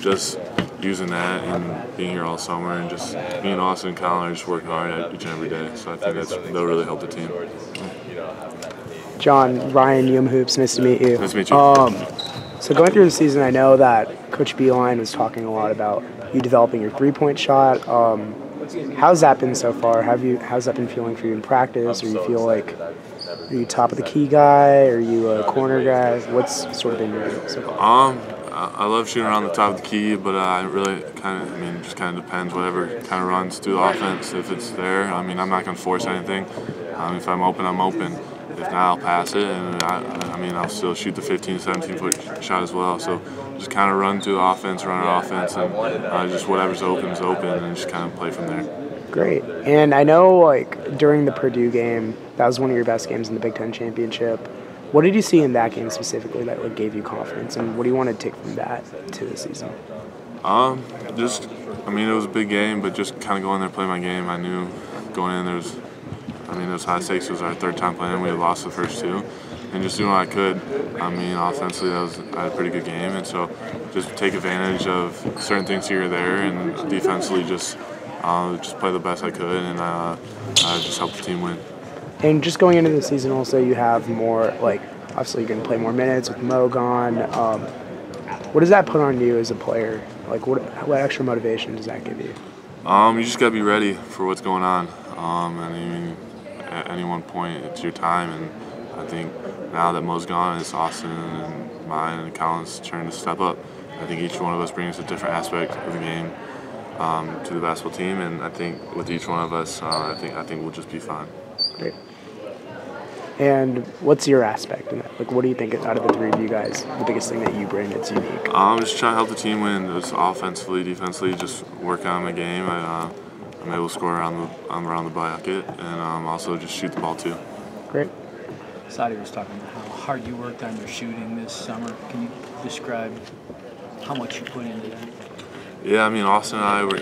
just using that and being here all summer and just being Austin and Colin are just working hard each and every day. So I think that's that'll really help the team. Jon, Ryan, Yum Hoops, nice to meet you. Nice to meet you. Um, so going through the season, I know that Coach Beilein was talking a lot about you developing your three-point shot. Um, how's that been so far? Have you how's that been feeling for you in practice? Or you feel like are you top of the key guy? Are you a corner guy? What's sort of been your so far? Um, I I love shooting around the top of the key, but it really kind of, I mean, just kind of depends. Whatever kind of runs through the offense, if it's there, I mean, I'm not going to force anything. Um, if I'm open, I'm open. If not, I'll pass it, and I, I mean, I'll still shoot the 15, 17 foot shot as well. So just kind of run through the offense, run an offense, and uh, just whatever's open is open, and just kind of play from there. Great. And I know like during the Purdue game, that was one of your best games in the Big Ten championship. What did you see in that game specifically that like gave you confidence, and what do you want to take from that to the season? Um, just, I mean, it was a big game, but just kind of going there, play my game. I knew going in there was, I mean, it was high stakes. It was our third time playing. We had lost the first two, and just doing what I could. I mean, offensively, that was I had a pretty good game, and so just take advantage of certain things here or there, and defensively just, uh, just play the best I could, and uh, just help the team win. And just going into the season, also you have more like obviously you're going to play more minutes with Mo gone. Um, what does that put on you as a player? Like what what extra motivation does that give you? Um, you just gotta be ready for what's going on. Um, I mean, at any one point, it's your time, and I think now that Mo's gone, it's Austin and mine and Colin's turn to step up. I think each one of us brings a different aspect of the game um, to the basketball team, and I think with each one of us, uh, I think I think we'll just be fine. Great. And what's your aspect in that? Like, what do you think out of the three of you guys, the biggest thing that you bring that's unique? Um, I'm just trying to help the team win, just offensively, defensively, just work on my game. I, uh, I'm able to score around the um, around the bucket, and um, also just shoot the ball too. Great. Saddi was talking about how hard you worked on your shooting this summer. Can you describe how much you put into that? Yeah, I mean Austin and I were